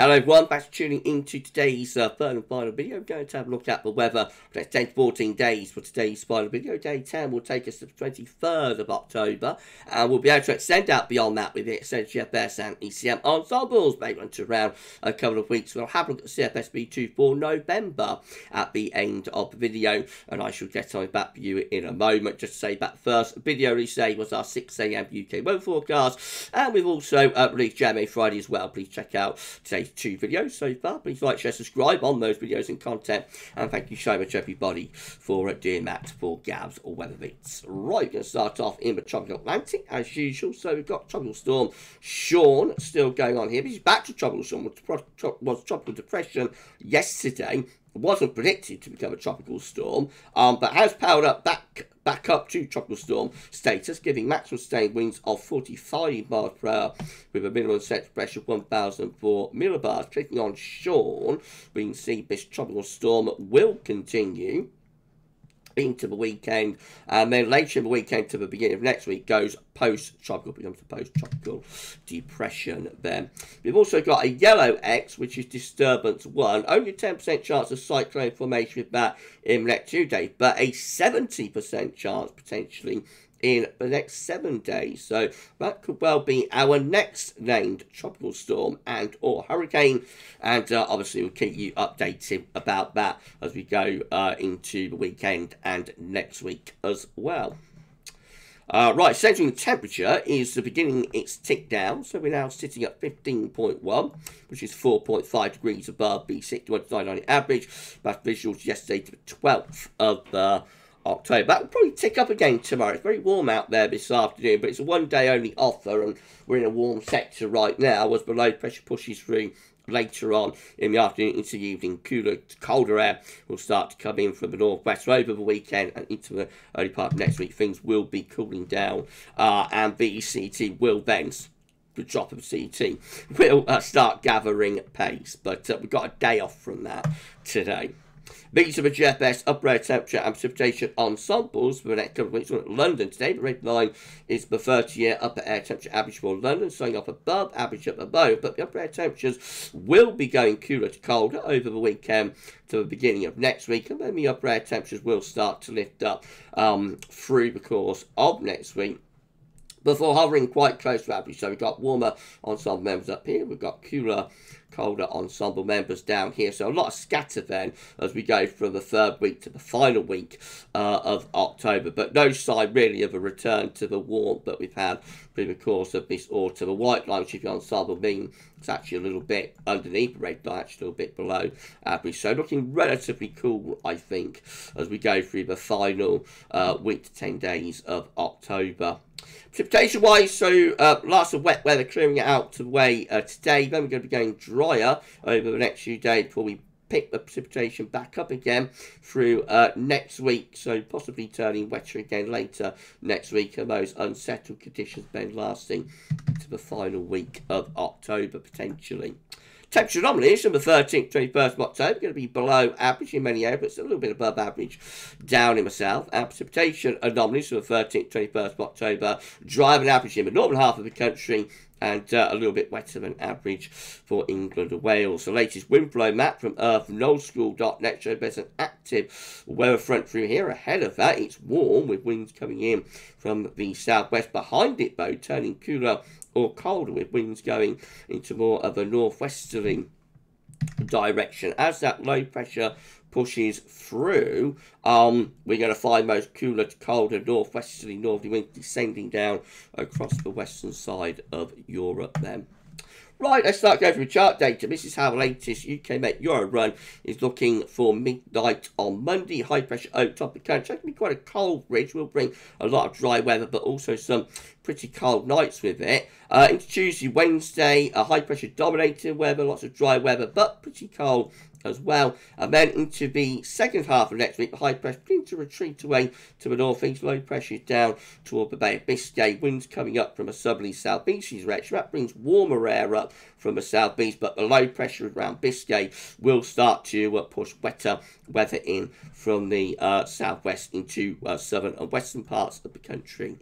Hello everyone, thanks for tuning into today's uh, third and final video. We're going to have a look at the weather for the next 10 to 14 days for today's final video. Day 10 will take us to the 23rd of October, and we'll be able to extend out beyond that with the extended GFS and ECM ensembles maybe until around a couple of weeks. We'll have a look at the CFSV2 for November at the end of the video, and I shall get on back for you in a moment. Just to say that first video release day was our 6am UK weather forecast, and we've also uh, released JMA Friday as well. Please check out today's two videos so far. Please like, share, subscribe on those videos and content. And thank you so much, everybody, for uh, doing that for Gavs Weather Vids. Right, we're going to start off in the Tropical Atlantic, as usual. So we've got Tropical Storm Sean still going on here. He's back to Tropical Storm, was Tropical Depression yesterday wasn't predicted to become a tropical storm, um, but has powered up back back up to tropical storm status, giving maximum sustained winds of 45 miles per hour with a minimum set pressure of 1,004 millibars. Clicking on Sean, we can see this tropical storm will continue into the weekend, um, and then later in the weekend to the beginning of next week goes post-tropical, becomes post-tropical depression then. We've also got a yellow X, which is disturbance 1. Only 10% chance of cyclone formation with that in the next two days, but a 70% chance potentially in the next seven days. So that could well be our next named tropical storm and or hurricane. And uh, obviously we'll keep you updated about that as we go uh, into the weekend and next week as well. Uh, right, Central England temperature is beginning its tick down, so we're now sitting at 15.1, which is 4.5 degrees above the 61 average. That's visuals yesterday to the 12th of uh, October. That will probably tick up again tomorrow. It's very warm out there this afternoon, but it's a one day only offer, and we're in a warm sector right now as the low pressure pushes through later on in the afternoon into the evening. Cooler, colder air will start to come in from the northwest over the weekend and into the early part of next week. Things will be cooling down, uh, and the CET will then the drop of CET will uh, start gathering pace. But uh, we've got a day off from that today. Are the GFS upper air temperature and precipitation ensembles for the next couple of weeks. We're London today. The red line is the 30 year upper air temperature average for London, starting off above average up above. But the upper air temperatures will be going cooler to colder over the weekend to the beginning of next week. And then the upper air temperatures will start to lift up um, through the course of next week before hovering quite close to average. So we've got warmer ensemble members up here, we've got cooler, colder ensemble members down here. So a lot of scatter then as we go from the third week to the final week uh, of October. But no sign really of a return to the warmth that we've had through the course of this autumn. The white line, which if you ensemble mean, it's actually a little bit underneath the red line, actually a little bit below average. So looking relatively cool, I think, as we go through the final uh, week to 10 days of October. Precipitation wise, so uh, lots of wet weather clearing it out to the way uh, today. Then we're going to be going drier over the next few days before we pick the precipitation back up again through uh, next week. So possibly turning wetter again later next week. And those unsettled conditions then lasting to the final week of October potentially. Temperature anomalies from the 13th, 21st of October going to be below average in many areas, a little bit above average down in the south. And precipitation anomalies from the 13th, 21st of October, driving average in the northern half of the country and uh, a little bit wetter than average for England and Wales. The latest wind flow map from Earth Nullschool.net shows there's an active weather front through here. Ahead of that, it's warm with winds coming in from the southwest. Behind it, though, turning cooler or colder with winds going into more of a northwesterly direction. As that low pressure pushes through, um, we're going to find most cooler colder northwesterly northerly winds descending down across the western side of Europe then. Right, let's start going through chart data. This is how the latest UK Met Euro run is looking for midnight on Monday. High pressure over top of the country. It's going to be quite a cold ridge. Will bring a lot of dry weather, but also some pretty cold nights with it. Uh, into Tuesday, Wednesday, a high pressure dominated weather, lots of dry weather, but pretty cold as well. And then into the second half of next week, the high pressure begins to retreat away to the northeast. Low pressure is down toward the Bay of Biscay. Winds coming up from a southerly southeast direction. That brings warmer air up from the southeast, but the low pressure around Biscay will start to uh, push wetter weather in from the uh, southwest into uh, southern and western parts of the country.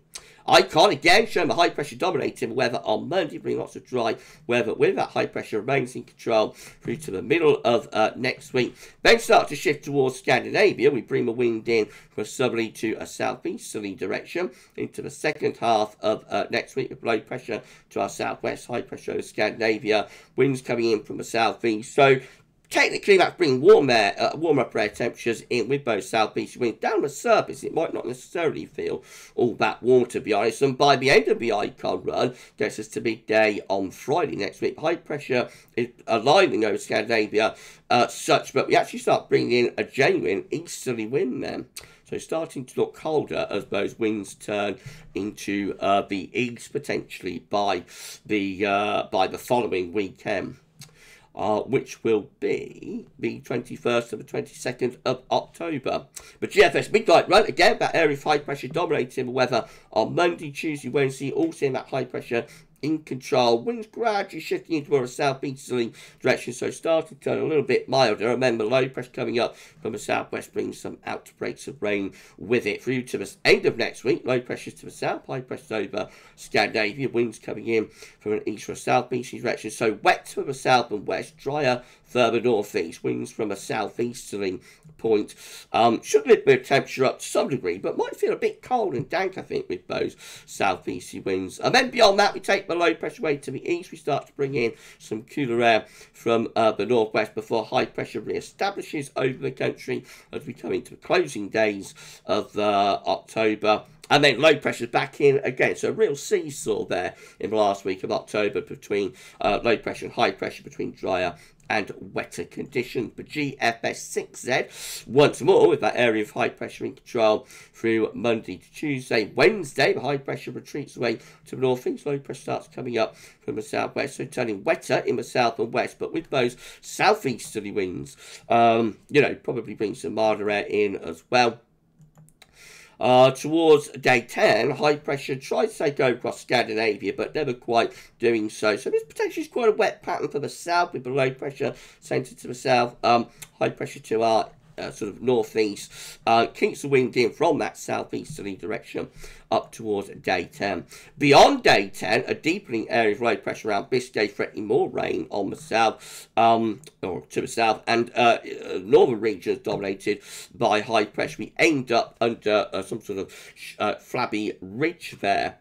Icon again showing the high pressure dominating weather on Monday, bringing lots of dry weather with that high pressure remains in control through to the middle of uh, next week. Then start to shift towards Scandinavia. We bring the wind in from a southerly to a southeasterly direction into the second half of uh, next week with low pressure to our southwest, high pressure over Scandinavia, winds coming in from the southeast. So technically that's bringing warm air, uh, warm up air temperatures in with both southeast winds. Down the surface, it might not necessarily feel all that warm, to be honest. And by the end of the icon run, gets us to midday on Friday next week. High pressure is aligning over Scandinavia uh, such, but we actually start bringing in a genuine easterly wind then. So starting to look colder as those winds turn into uh, the east potentially by the uh, by the following weekend uh, which will be the 21st to the 22nd of October. But GFS midnight run, again, that area of high pressure dominating the weather on Monday, Tuesday, Wednesday, all seeing that high pressure in control. Winds gradually shifting into a southeasterly direction, so starting to turn a little bit milder. Remember, low pressure coming up from the southwest brings some outbreaks of rain with it. Through to the end of next week, low pressure to the south, high pressure over Scandinavia. Winds coming in from an east or southeasterly direction, so wet to the south and west, drier further northeast. Winds from a southeasterly point. Um, should lift the temperature up to some degree, but might feel a bit cold and dank, I think, with those southeasterly winds. And then beyond that, we take the low pressure way to the east. We start to bring in some cooler air from uh, the northwest before high pressure re-establishes over the country as we come into the closing days of uh, October. And then low pressure back in again. So a real seesaw there in the last week of October between uh, low pressure and high pressure between drier and wetter conditions. But GFS6Z, once more with that area of high pressure in control through Monday to Tuesday. Wednesday, the high pressure retreats away to the northeast. Low pressure starts coming up from the southwest, so turning wetter in the south and west, but with those southeasterly winds, um, you know, probably bring some milder air in as well. Uh, towards day 10, high pressure tried to take over across Scandinavia, but never quite doing so. So this potentially is quite a wet pattern for the south, with low pressure centered to the south, um, high pressure to our uh, sort of northeast, uh, keeps the wind in from that southeasterly direction up towards day 10. Beyond day 10, a deepening area of low pressure around Biscay threatening more rain on the south, um, or to the south, and uh, uh northern regions dominated by high pressure. We end up under uh, some sort of uh, flabby ridge there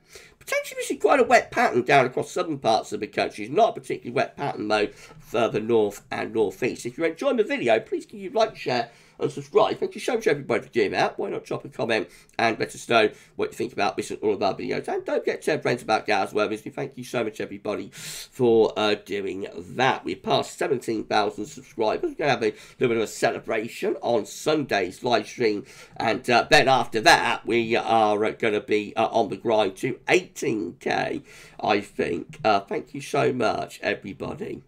potentially we see quite a wet pattern down across southern parts of the country. It's not a particularly wet pattern though further north and northeast. If you're enjoying the video, please can you like, share and subscribe. Thank you so much everybody for doing that. Why not drop a comment and let us know what you think about this and all of our videos. And don't forget to tell friends about Gavs Weather Vids. We thank you so much everybody for uh, doing that. We passed 17,000 subscribers. We're going to have a little bit of a celebration on Sunday's live stream. And uh, then after that, we are uh, going to be uh, on the grind to 18k, I think. Uh, thank you so much, everybody.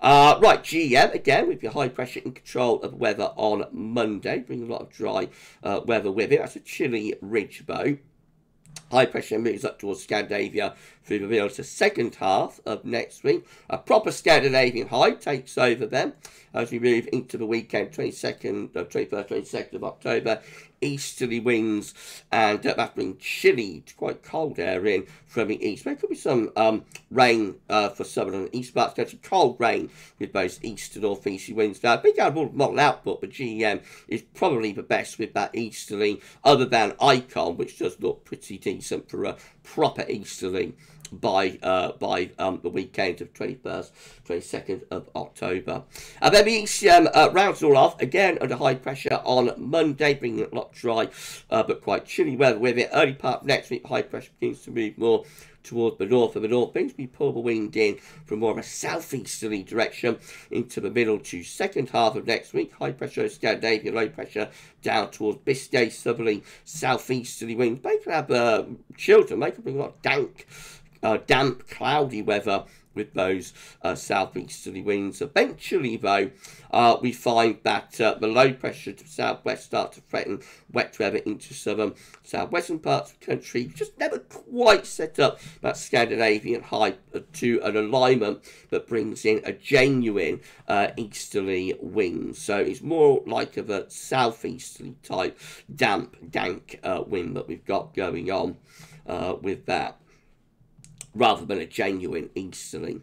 Uh, right, GEM again with your high pressure in control of weather on Monday, bringing a lot of dry uh, weather with it. That's a chilly ridge bow. High pressure moves up towards Scandinavia through the middle to second half of next week. A proper Scandinavian high takes over then as we move into the weekend, 22nd, uh, 21st, 22nd of October. Easterly winds and uh, that brings chilly, quite cold air in from the east. There could be some um, rain uh, for southern and east parts, actually cold rain with both east to northeasterly winds. Now, big outboard model output, but GEM is probably the best with that easterly, other than Icon, which does look pretty decent for a proper easterly by uh, by um, the weekend of 21st, 22nd of October. And then the ECM uh, rounds all off again under high pressure on Monday, bringing it a lot dry uh, but quite chilly weather with it. Early part of next week, high pressure begins to move more towards the north of the north brings pull the wind in from more of a southeasterly direction into the middle to second half of next week. High pressure Scandinavia, low pressure down towards Biscay, southerly, southeasterly winds. They can have uh, children, they can bring a lot dank uh, damp, cloudy weather with those uh, southeasterly winds. Eventually, though, uh, we find that uh, the low pressure to southwest start to threaten wet weather into southern, southwestern parts of the country. Just never quite set up that Scandinavian high uh, to an alignment that brings in a genuine uh, easterly wind. So it's more like of a southeasterly type damp, dank uh, wind that we've got going on. uh, with that rather than a genuine easterly.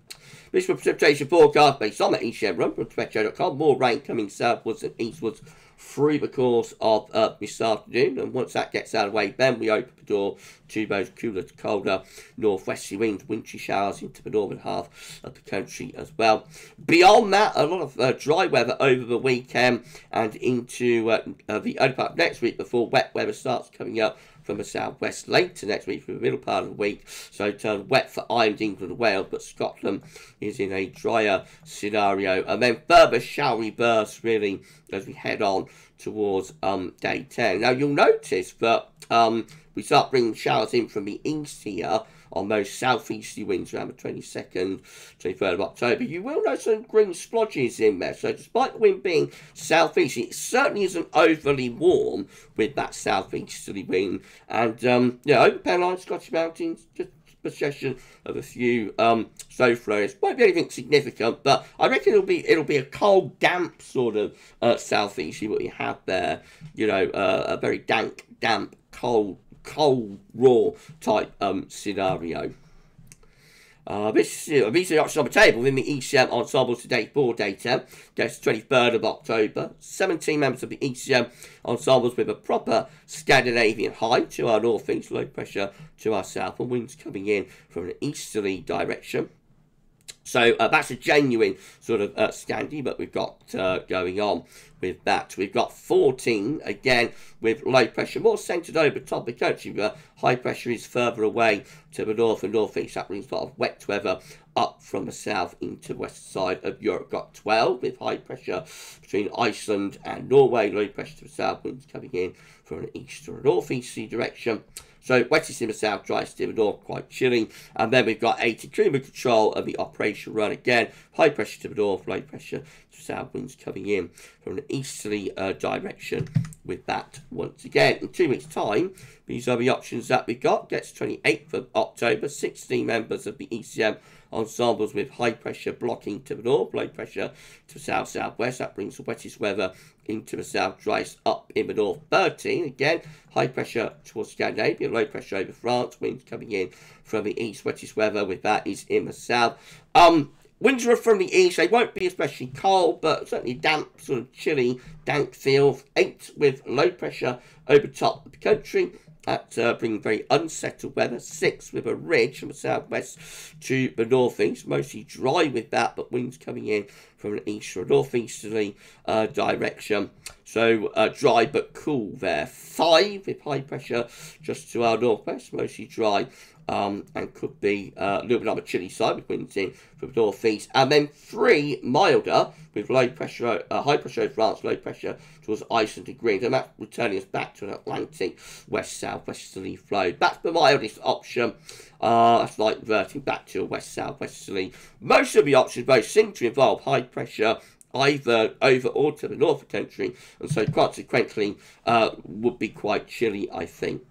This precipitation forecast based on the ECM run from Meteo.com. More rain coming southwards and eastwards through the course of uh, this afternoon. And once that gets out of the way, then we open the door to those cooler to colder northwesterly winds, wintry showers into the northern half of the country as well. Beyond that, a lot of uh, dry weather over the weekend and into uh the early part of next week before wet weather starts coming up from the southwest later next week for the middle part of the week. So turn wet for Ireland, England, and Wales, but Scotland is in a drier scenario. And then further showery bursts really as we head on towards um, day 10. Now you'll notice that um, we start bringing showers in from the east here on those southeasterly winds around the 22nd, 23rd of October, you will notice some green splodges in there. So despite the wind being southeast, it certainly isn't overly warm with that southeasterly wind. And, um, yeah, over Pennine, Scottish Mountains, just possession of a few um, snow flurries. Won't be anything significant, but I reckon it'll be it'll be a cold, damp sort of uh, southeasterly what you have there. You know, uh, a very dank, damp, cold cold, raw type um, scenario. Uh, this, uh, these are options on the table within the ECM Ensemble today for data. That's 23rd of October. 17 members of the ECM Ensembles with a proper Scandinavian high to our north east, low pressure to our south, and winds coming in from an easterly direction. So uh, that's a genuine sort of uh, Scandi that we've got uh, going on with that. We've got 14 again with low pressure, more centred over top of the country, but high pressure is further away to the north and northeast. That brings a lot of wet weather up from the south into the west side of Europe. Got 12 with high pressure between Iceland and Norway, low pressure to the south, winds coming in from an east or northeasterly direction. So wettest in the south, in the north, quite chilly. And then we've got 80 climate control of the operation run again. High pressure to the north, low pressure to south winds coming in from an easterly uh, direction with that once again. In two weeks' time, these are the options that we got. Gets 28th of October, 16 members of the ECM ensembles with high pressure blocking to the north, low pressure to south southwest. That brings the wettest weather into the south, dries up in the north. 13 again, high pressure towards Scandinavia, low pressure over France, winds coming in from the east, wettest weather with that is in the south. Um, Winds are from the east. They won't be especially cold, but certainly damp, sort of chilly, dank feel. Eight with low pressure over top of the country. That uh, bringing very unsettled weather. Six with a ridge from the southwest to the northeast. Mostly dry with that, but winds coming in from an east or northeasterly uh, direction. So uh, dry but cool there. Five with high pressure just to our northwest. Mostly dry um, and could be uh, a little bit on the chilly side winds in from the northeast. And then three milder with low pressure, uh, high pressure over France, low pressure towards Iceland and Greenland. And that's returning us back to an Atlantic west-south westerly flow. That's the mildest option. Uh, that's like reverting back to a west-south westerly. Most of the options both seem to involve high pressure either over or to the north of the country, and so consequently uh, would be quite chilly, I think.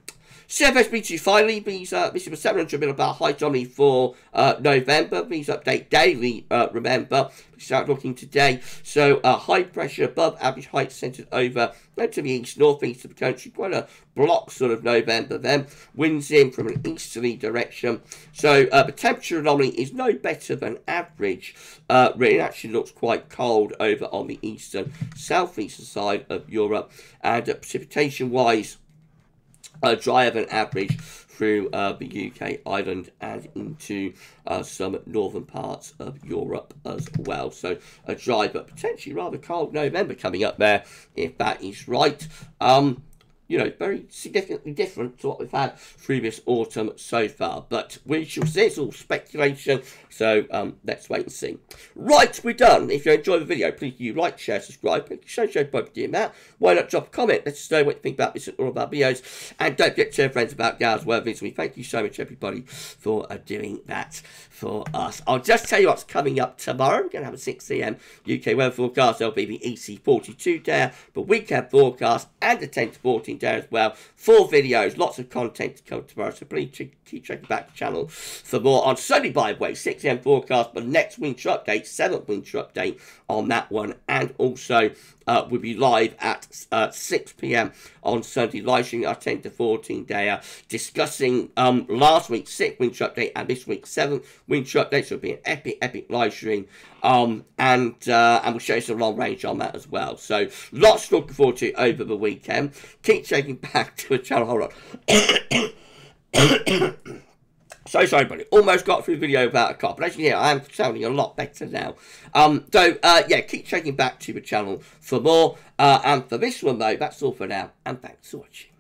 CFSv2 finally, these, uh, this is a 700 millibar high only for uh, November. These update daily, uh, remember. Start looking today. So uh, high pressure above average height centered over to the east, northeast of the country. Quite a block sort of November then. Winds in from an easterly direction. So uh, the temperature anomaly is no better than average. Uh, actually looks quite cold over on the eastern, southeastern side of Europe. And uh, precipitation wise, uh, drier than average through uh, the UK, Ireland, and into uh, some northern parts of Europe as well. So a dry but potentially rather cold November coming up there, if that is right. Um, you know, very significantly different to what we've had this autumn so far. But we shall see. It's all speculation. So um, let's wait and see. Right, we're done. If you enjoyed the video, please do like, share, subscribe. Please show, show both doing that. Why not drop a comment? Let us know what you think about this and all of our videos. And don't forget to tell friends about Gavs Weather Vids. We thank you so much, everybody, for uh, doing that for us. I'll just tell you what's coming up tomorrow. We're going to have a 6 a.m. UK weather forecast. There'll be the EC42 there, the weekend forecast, and a 10 to 14 there as well. Four videos, lots of content to come tomorrow. So please keep checking back the channel for more on Sunday, by the way, 6am broadcast, but next winter update, 7th winter update on that one. And also, uh, will be live at uh, 6 p.m. on Sunday, live streaming our 10 to 14 day, uh, discussing um, last week's 6th winter update and this week's 7th winter update. So it'll be an epic, epic live stream. Um, and uh, and we'll show you some long range on that as well. So lots to look forward to over the weekend. Keep checking back to the channel. Hold on. So sorry, buddy. Almost got through the video about a car, but actually, yeah, I am sounding a lot better now. Um, so, uh, yeah, keep checking back to the channel for more. Uh, and for this one, though, that's all for now. And thanks for watching.